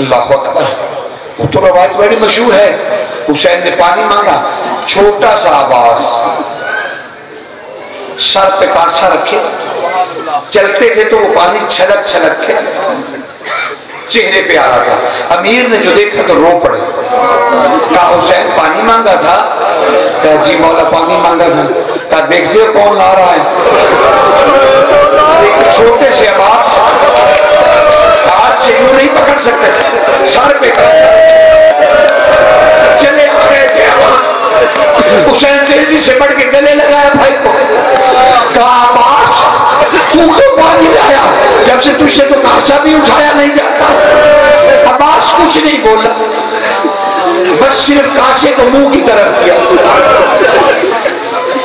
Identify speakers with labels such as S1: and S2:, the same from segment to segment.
S1: अल्लाह अकबर वो तो रवायत बड़ी मशहूर है। हुसैन ने पानी मांगा। छोटा सा आवाज़। सर पे कासा रखे। चलते थे तो वो पानी छलक छलक के चेहरे पे आ रहा था। अमीर ने जो देखा तो रो पड़े। कहा, हुसैन, पानी मांगा था? कहा, जी मौला, पानी मांगा था। कहा, देखते हो कौन ला रहा है? छोटे से आवाज़। से यूँ नहीं पकड़ सकते। थे सर पे कासा चले आ गए थे आवाज़ हुसैन तेज़ी से बढ़ के गले लगाया भाई को। कहा तू तो पानी लाया जब से तुझसे तो कासा भी उठाया नहीं जाता। अब्बास, कुछ नहीं बोला। बस सिर्फ़ कासे को मुँह की तरफ़ किया।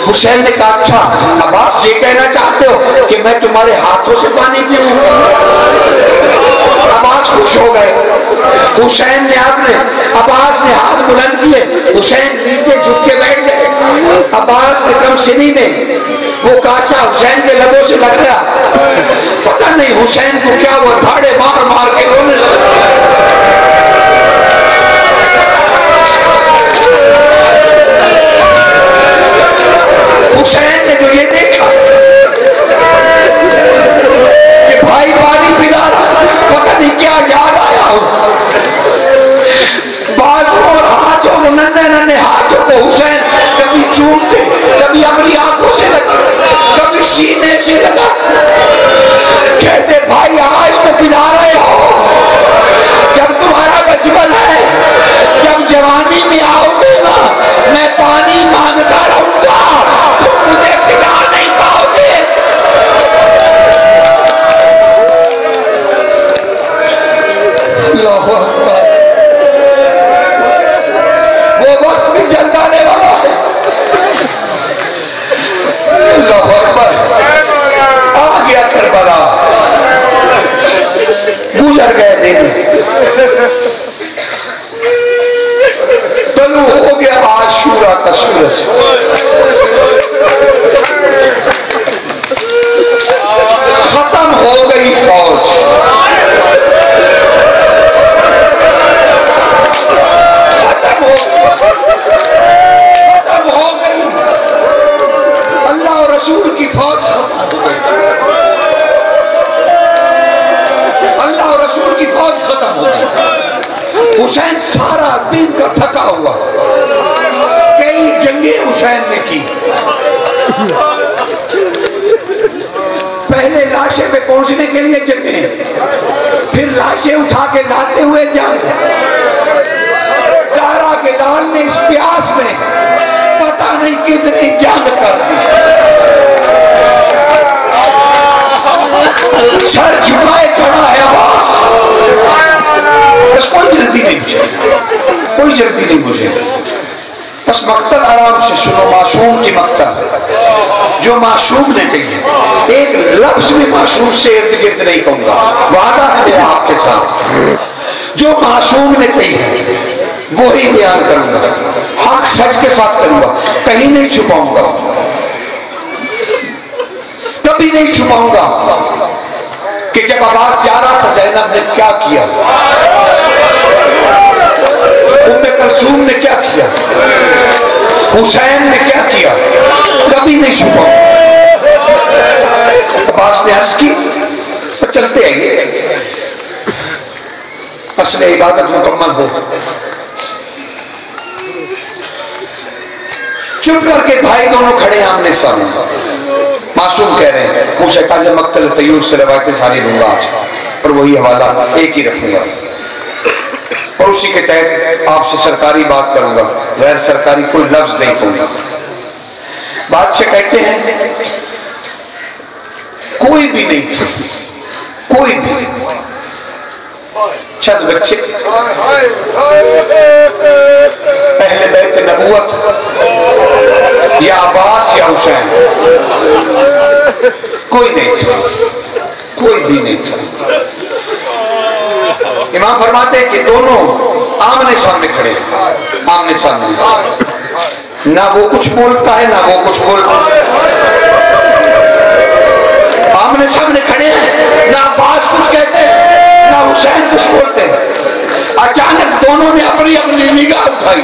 S1: हुसैन ने कहा अच्छा अब्बास, ये कहना चाहते हो कि मैं तुम्हारे हाथों से पानी पीऊं? अब्बास खुश हो गए। हुसैन ने आपने, अब्बास ने हाथ बुलंद किए, हुसैन नीचे झुक के बैठ गए। अब्बास ने कम सिनी में, वो कासा हुसैन के लबों से लगाया पता नहीं हुसैन को क्या वो धाड़े मार मार के रोने लगा। हुसैन चूमते कभी अपनी आँखों से लगाते कभी सीने से लगा। कहते, भाई, आज तो पिला Amén. उठा के लाते हुए जाते सारा के लाल ने इस प्यास में पता नहीं कितनी जंग कर दी। सर झुकाए खड़ा है आवाज़। कोई जल्दी नहीं मुझे। कोई जल्दी नहीं मुझे। बस मकतल आराम से सुनो, मासूम की मकतल। जो मासूम ने कही है। एक लफ्ज भी मासूम से इर्द गिर्द नहीं कहूँगा। वादा है आपके साथ। जो मासूम ने कही है वो ही बयान करूँगा। हक सच के साथ करूँगा। कहीं नहीं छुपाऊँगा। कभी नहीं छुपाऊँगा। कि जब आवाज़ जा रहा था, जैनब ने क्या किया? उम्मे कलसूम ने क्या किया? हुसैन ने क्या किया? कभी नहीं छुपाऊँगा अब्बास ने अर्ज़ की तो चलते आइए। असल इबादत मुकम्मल हो। चुप करके भाई दोनों खड़े आमने सामने। मासूम कह रहे हैं मुझे काजे मक्तल तयूर से रवायतें सारी लूँगा आज और वही हवाला एक ही रखूँगा। और उसी के तहत आपसे सरकारी बात करूँगा। गैर सरकारी कोई लफ्ज नहीं कहूँगा बादशाह कहते हैं, कोई भी नहीं था। कोई भी। छत बच्चे, पहले बैठे नबूवत, या अब्बास या हुसैन। कोई नहीं था। कोई भी नहीं था। इमाम फरमाते हैं कि दोनों आमने सामने खड़े आमने सामने। ना वो कुछ बोलता है, ना वो कुछ बोलता है। आमने सामने खड़े हैं, ना अब्बास कुछ कहते हैं, ना हुसैन कुछ बोलते हैं। अचानक दोनों ने अपनी अपनी निगाह उठाई।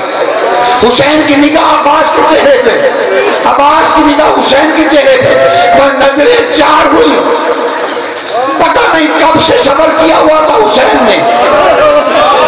S1: हुसैन की निगाह अब्बास के चेहरे पे। अब्बास की निगाह हुसैन के चेहरे पे। वह नज़रें चार हुई। नहीं कब से सबर किया हुआ था हुसैन ने?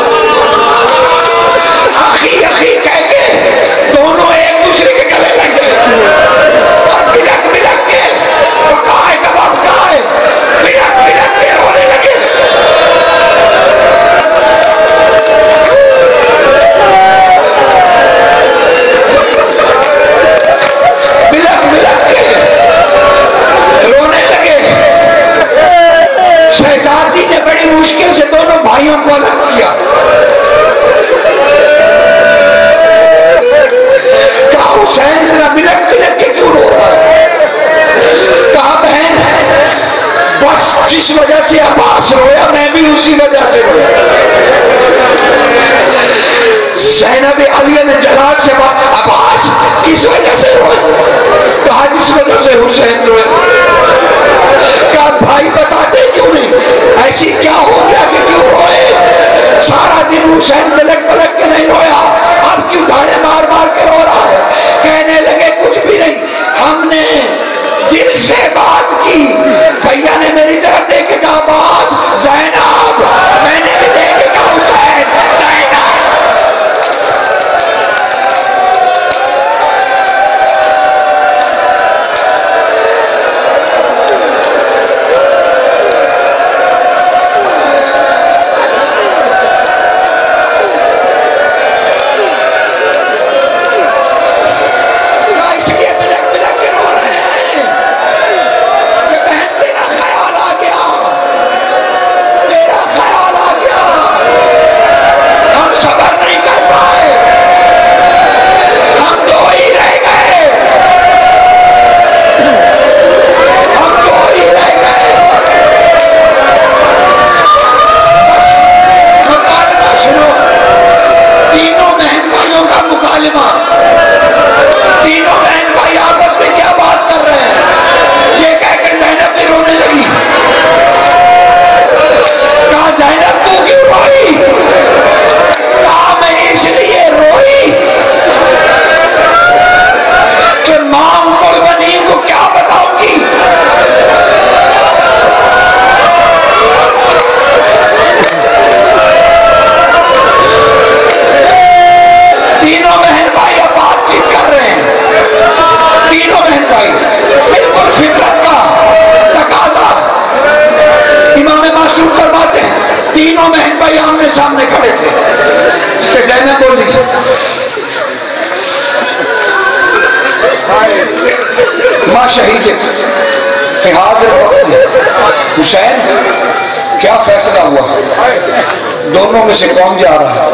S1: दोनों में से कौन जा रहा है?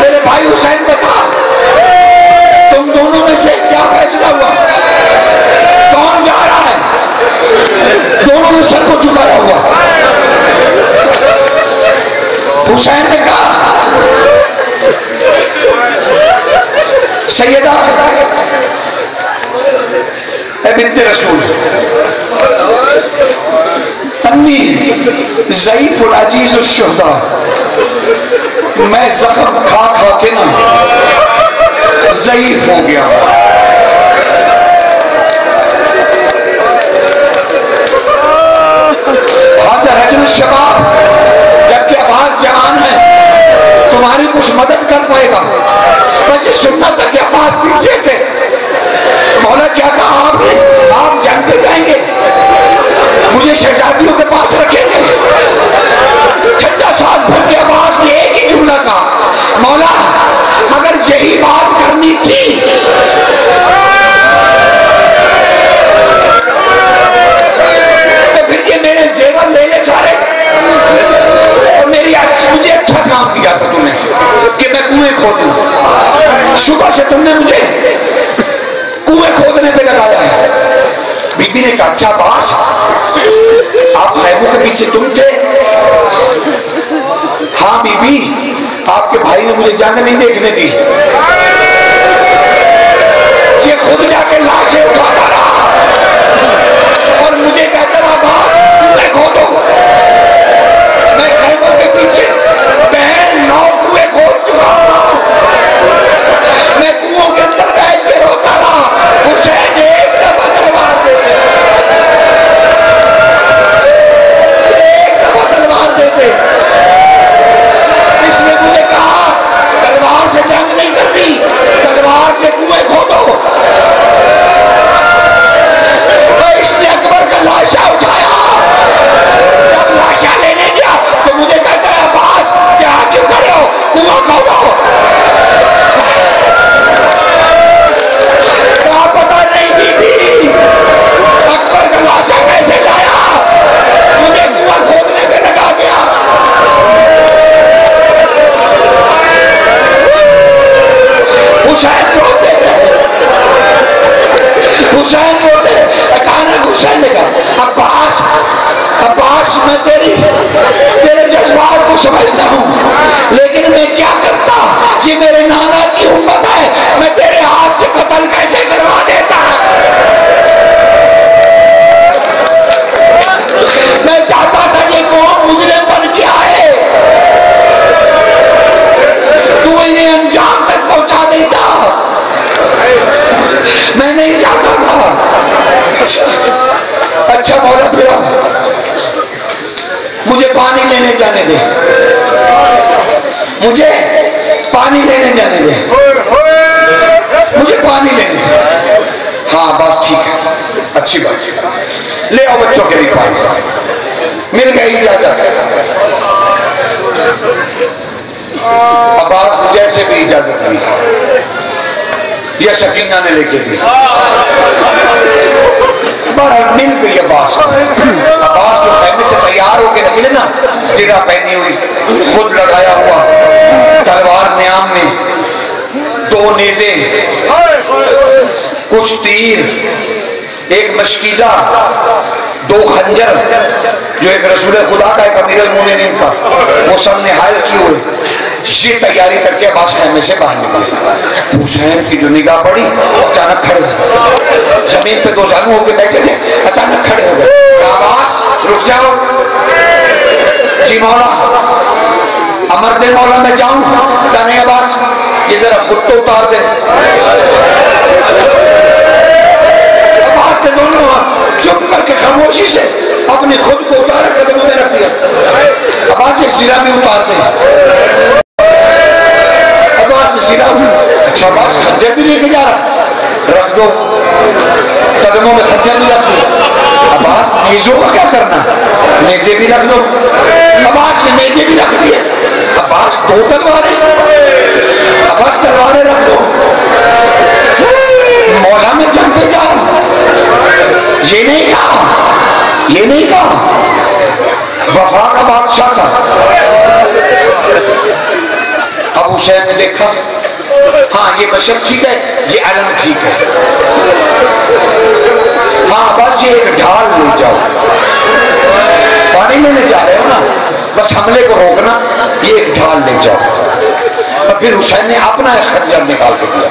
S1: मेरे भाई हुसैन बता, तुम दोनों में से क्या फैसला हुआ? कौन जा रहा है? दोनों ने सर को झुकाया हुआ। हुसैन ने कहा, सैयदा, ए बिनते रसूल। जईफुल अज़ीज़ शुहदा। मैं जख्म खा खा के ना जईफ हो गया। हाजिर हजर शबाब, जबकि आवाज़ जवान है, तुम्हारी कुछ मदद कर पाएगा। बस ये सुनना था कि आवाज़ पीछे थे। मौला क्या कहा आपने? आप पे जाएँगे। मुझे शहजादियों के पास रखेंगे ठंडा सांस भर के आवाज़ ने एक ही जुमला कहा, मौला, अगर यही बात करनी थी तो फिर ये मेरे जेवर ले ले सारे। और मेरी अच्छा मुझे अच्छा काम दिया था तूने, कि मैं कुएँ खोदूं। सुबह से तुमने मुझे कुएँ खोदने पे लगाया है। बीबी ने कहा अच्छा बास, आप खैबों के पीछे तुम थे। हाँ बीबी, आपके भाई ने मुझे जाने नहीं देखने दी। ये खुद जाके लाशें उठाता रहा। हुसैन रोते तो रहे। हुसैन पानी लेने जाने दे। मुझे पानी लेने जाने दे। मुझे पानी लेने दे। हाँ बस ठीक है। अच्छी बात। ले आओ बच्चों के लिए पानी। मिल गई इजाज़त। अब्बास ने जैसे भी इजाज़त ली। यह शकीना ने लेके दी। मिल गई अब्बास। अब्बास जो फैमिली से तैयार होके निकले ना सिरा पहनी हुई, खुद लगाया हुआ, तलवार न्याम में, दो नेजे, कुछ तीर, एक मशकीजा, दो खंजर, जो एक रसूल खुदा का, एक अमीर मोमिन का, वो सबने हायल किए हुए। ये तैयारी करके अब्बास खेमे से बाहर निकले। हुसैन की जो निगाह पड़ी अचानक खड़े हो गए। ज़मीन पे दो जानू होकर बैठे थे, अचानक खड़े हो गए। अब्बास रुक जाओ। जी मौला, अमर दे मौला, मैं जाऊँ। क्या नहीं अब्बास, ये जरा खुद तो उतार दे। अब्बास ने दोनों चुप करके खामोशी से अपने खुद को उतारा, कदमों में रख दिया। अब्बास, ये सिरा भी उतार दे। ने सिरा अच्छा अब्बास खज्जर भी लेके जा रहा। रख दो। कदमों में खज्जर भी रख दी। अब्बास नेजों का क्या करना? नेजे भी रख दो। अब्बास ने नेजे भी रख दिए। अब्बास दो तलवारें। अब्बास तलवारें रख दो। मौला में जंग पे जा रहा ये नहीं कहा। ये नहीं कहा। वफा का बादशाह था। हुसैन ने देखा हाँ ये बशर ठीक है, ये अलम ठीक है। हाँ बस ये एक ढाल ले जाओ। पानी लेने जा रहे हो ना? बस हमले को रोकना, ये एक ढाल ले जाओ। और फिर हुसैन ने अपना एक खंजर निकाल के दिया।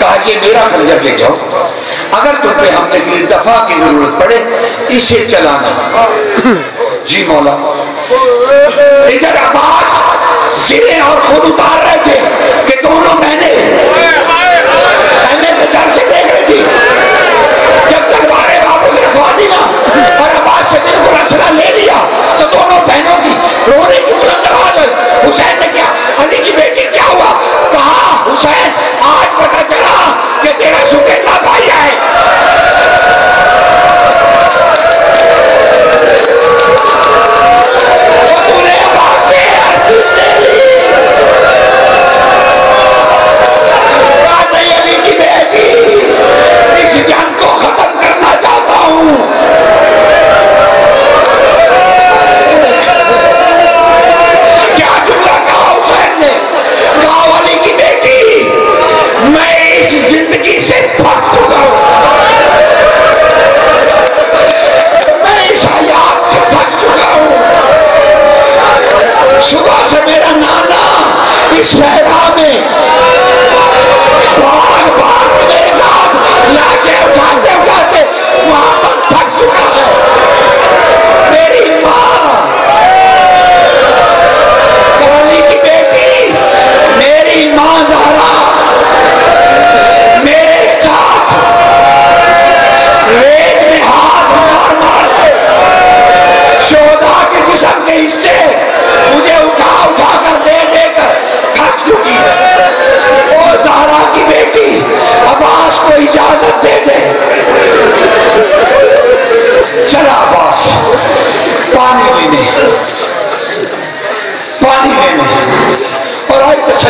S1: कहा, ये मेरा खंजर ले जाओ। अगर तुम पे हमले के लिए दफ़ा की ज़रूरत पड़े, इसे चलाना। जी मौला। इधर अब्बास सिरे और खुद उतार रहे थे कि दोनों बहने डर से देख रही थी। जब तलवारें वापस रखवा दी ना, और से बिल्कुल असला ले लिया तो दोनों बहनों की रोने की बुलंद आवाज़ हुसैन ने क्या, अली की बेटी क्या हुआ? कहा, हुसैन, आज पता चला कि तेरा सुकेला भाई है।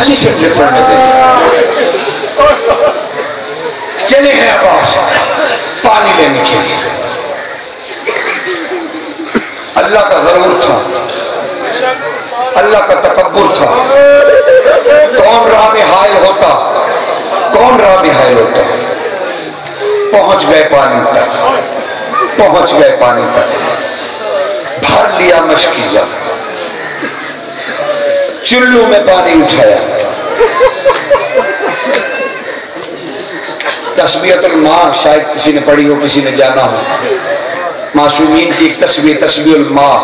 S1: और आज से मुझे पढ़ने दे चले हैं अब्बास पानी लेने के लिए। अल्लाह का गरूर था। अल्लाह का तकबर था। कौन राह में हायल होता? कौन राह में हायल होता? पहुँच गए पानी तक। पहुँच गए पानी तक। भर लिया मशकीजा चुल्लू में पानी उठाया। तस्वीर माँ, शायद किसी ने पढ़ी हो, किसी ने जाना हो। मासूमीन की एक तस्वीर तस्वीर माँ।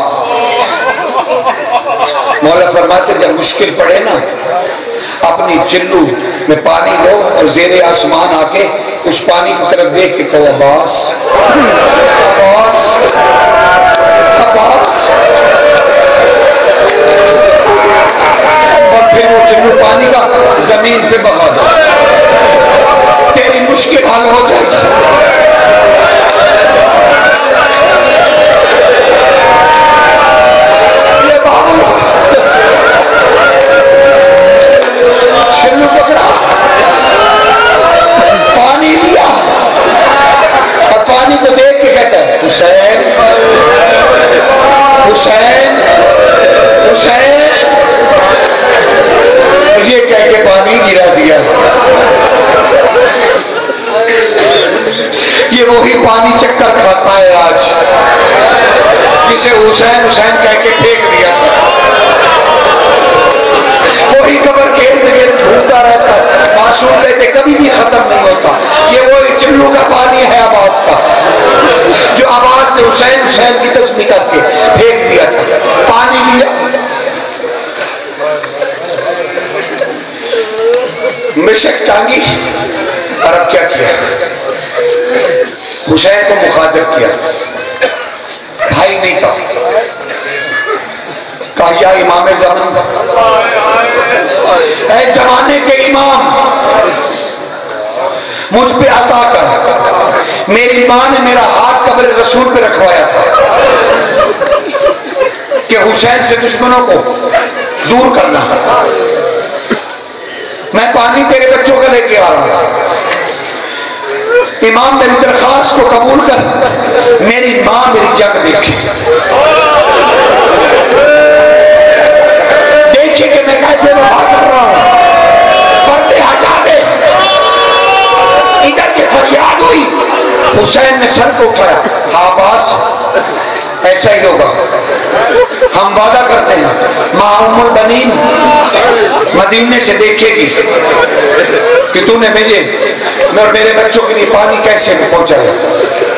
S1: मौला फरमाते, जब मुश्किल पड़े ना, अपनी चिल्लू में पानी लो और जेरे आसमान आके उस पानी की तरफ़ देख के कहो अब्बास का ज़मीन पे हुसैन हुसैन कह के फेंक दिया था। वही कबर के इर्द गिर्द घूमता रहता मासूम कहते, कभी भी खत्म नहीं होता। ये वही चिल्लू का पानी है आवाज़ का, जो आवाज़ ने हुसैन हुसैन की तस्वीर करके फेंक दिया था। पानी लिया मिशक टांगी, और अब क्या किया? हुसैन को मुखातिब किया। भाई नहीं कहा कहा इमाम जमान के इमाम, मुझ पे अता कर। मेरी माँ ने मेरा हाथ कब्र रसूल पे रखवाया था कि हुसैन से दुश्मनों को दूर करना। मैं पानी तेरे बच्चों का लेके आ रहा इमाम मेरी दरखास्त को कबूल कर, मेरी माँ मेरी जग देखे। कैसे वफा कर रहा हूँ? पर्दे हटा दे इधर ये फरियाद हुई। हुसैन ने सर को उठाया। हाँ बास, ऐसा ही होगा। हम वादा करते हैं। माँ बनीन, मदीने से देखेगी कि तूने मेरे मेरे बच्चों के लिए पानी कैसे पहुँचाया।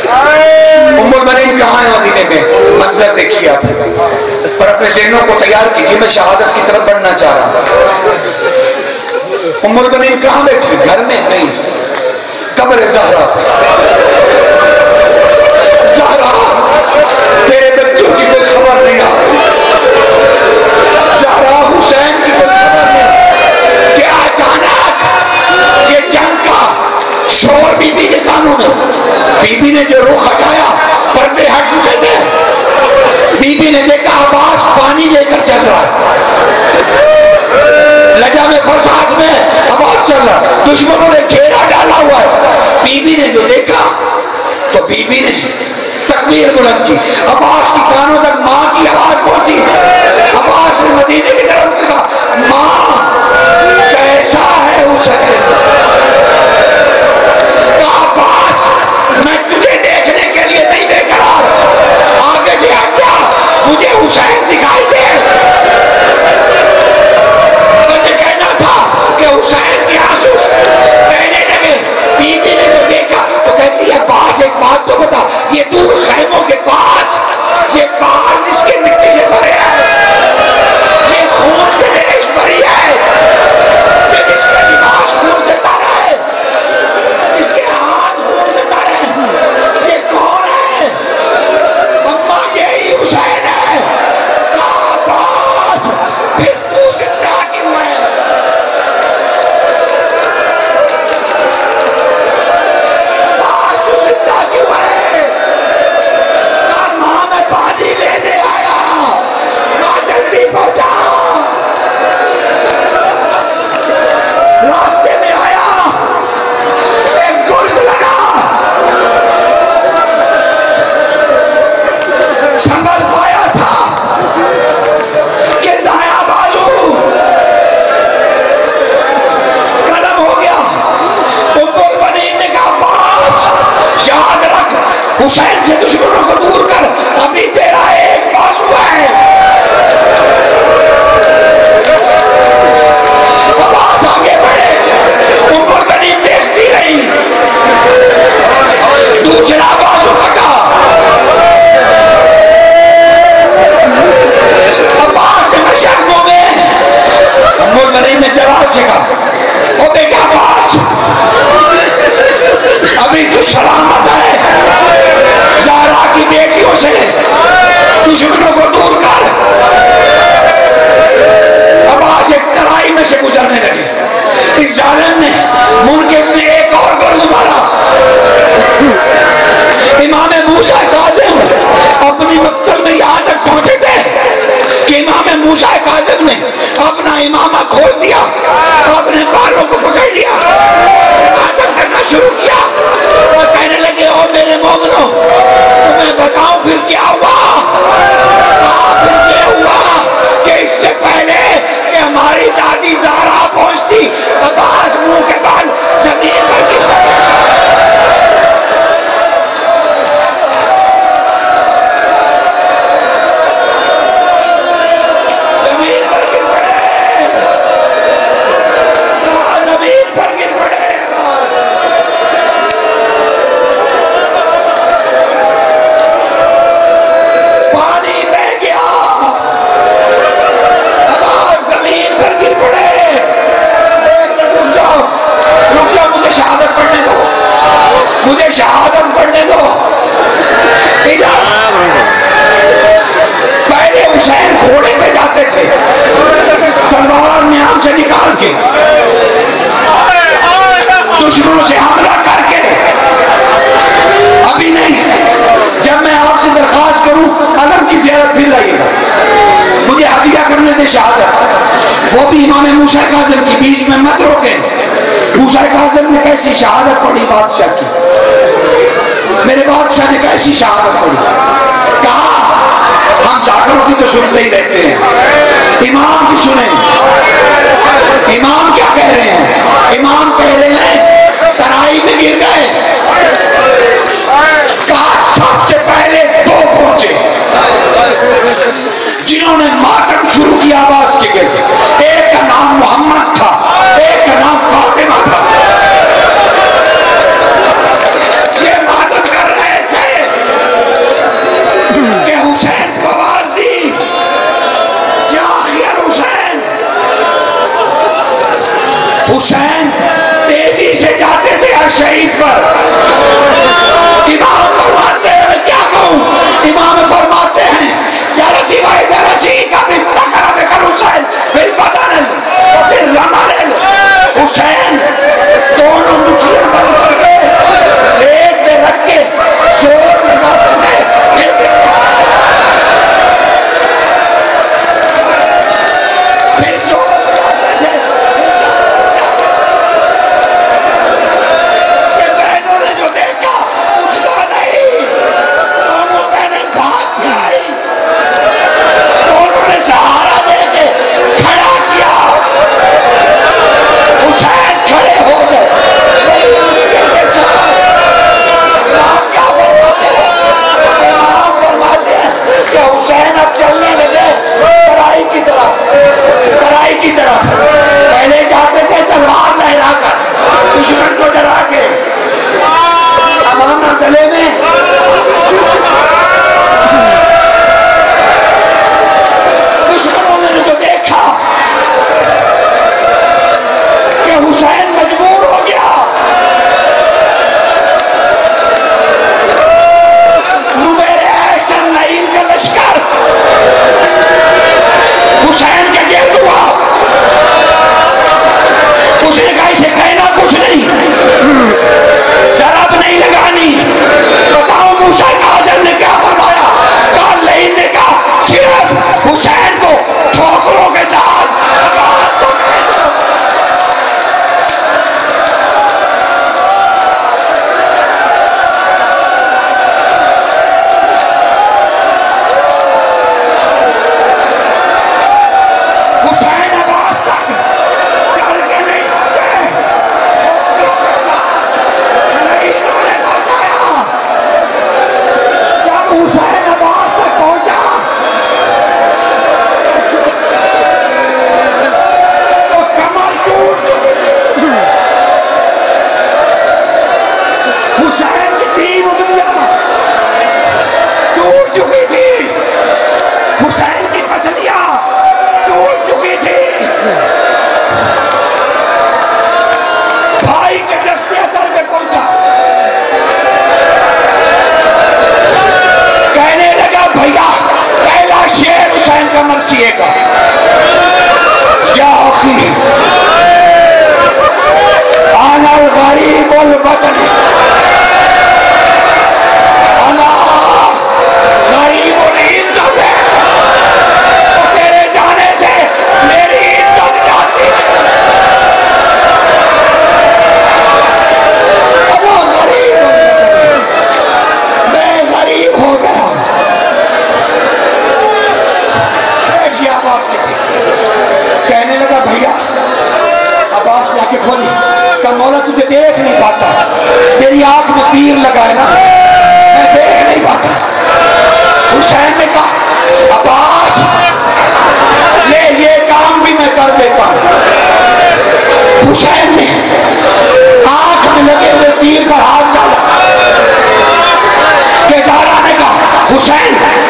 S1: उम्मुल बनीन कहाँ है मदीने में, मंजर देखिए आप। पर अपने जहनों को तैयार कीजिए, मैं शहादत की तरफ़ बढ़ना चाह रहा हूँ। उम्मुल बनीन कहाँ बैठी, घर में नहीं, कब्र जहरा। जहरा, तेरे बच्चों की कोई खबर नहीं आ रही। जहरा, हुसैन की कोई खबर नहीं कि अचानक ये जंग का शोर बीबी के कानों में बीबी ने जो रुख हटाया, पर्दे हट चुके थे। बीबी ने देखा आवाज़ पानी लेकर चल रहा है। लजा में फरसाद में, आवाज़ चल रहा है। दुश्मनों ने घेरा डाला हुआ है। बीबी ने जो देखा तो बीबी ने तकबीर बुलंद की। अब्बास की कानों तक माँ की आवाज़ पहुँची। अब्बास ने मदीने की तरफ़ कहा, माँ, कैसा है हुसैन हुसैन से दुश्मनों को दूर कर अभी तेरा एक बाजू है अब्बास में उम्र बड़ी बेटा अब्बास अभी तो सलामत है हमारी बेटियों से दुश्मनों को दूर कर। अब आज एक तराई में से गुजरने लगे। इस जालम ने मुनकिस ने एक और गर्ज मारा। इमाम मूसा काजिम अपनी मकतल में यहाँ तक पहुँचे थे कि इमाम मूसा काजिम ने अपना इमामा खोल दिया, अपने बालों को पकड़ लिया करना शुरू किया और कहने लगे, ओ मेरे मोमनों वो भी इमाम मूसा काजम की बीच में मत रोके। मूसा काजम ने कैसी शहादत पढ़ी, बादशाह की? मेरे बादशाह ने कैसी शहादत पढ़ी? कहा, हम चाकरों की तो सुनते ही रहते हैं। इमाम की सुने। इमाम क्या कह रहे हैं? इमाम कह रहे हैं, तराई में गिर गए। कहा, सबसे पहले दो पहुँचे। जिन्होंने मातम शुरू किया मोहम्मद था। एक का नाम फातिमा था। ये मालूम कर रहे थे। हुसैन को दी। क्या आखिर हुसैन? हुसैन तेज़ी से जाते थे हर शहीद पर। इमाम फरमाते हैं क्या कहूँ? इमाम फरमाते हैं जरा सी भाई जरा सी का understand?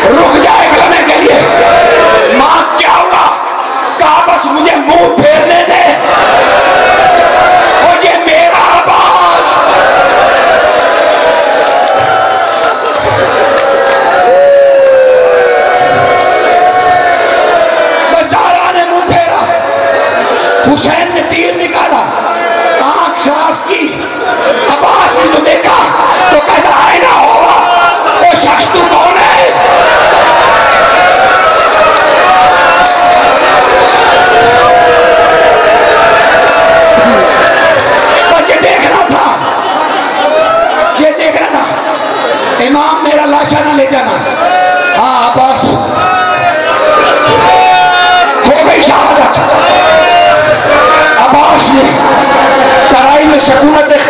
S1: हुसैन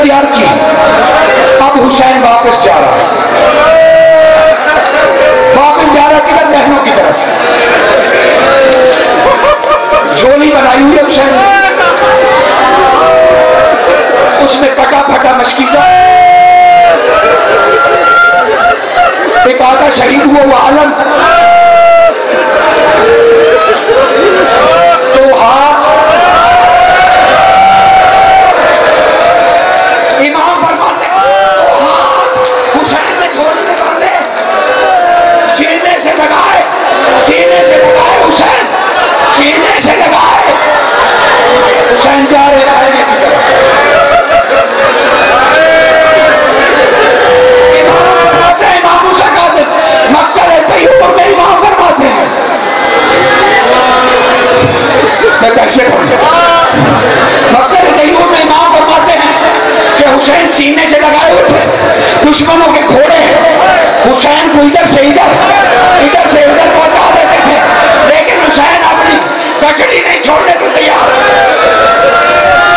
S1: इख्तियार की अब हुसैन वापस जा रहा है। वापस जा रहा किधर? बहनों की तरफ़। झोली बनाई हुई है हुसैन। उसमें कटा फटा मशकीजा एक आधा शहीद हुआ हुआ आलम। हुसैन इमाम हैं इमाम फरमाते हैं हैं हुसैन सीने से लगाए हुए थे दुश्मनों के घोड़े हुसैन को इधर से इधर इधर से उधर पहुँचा हुसैन अपनी कचड़ी नहीं छोड़ने को तैयार